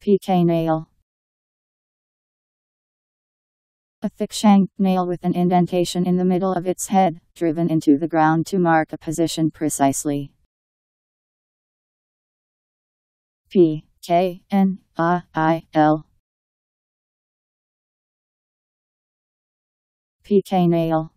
PK nail. A thick shank nail with an indentation in the middle of its head, driven into the ground to mark a position precisely. P K N A I L PK nail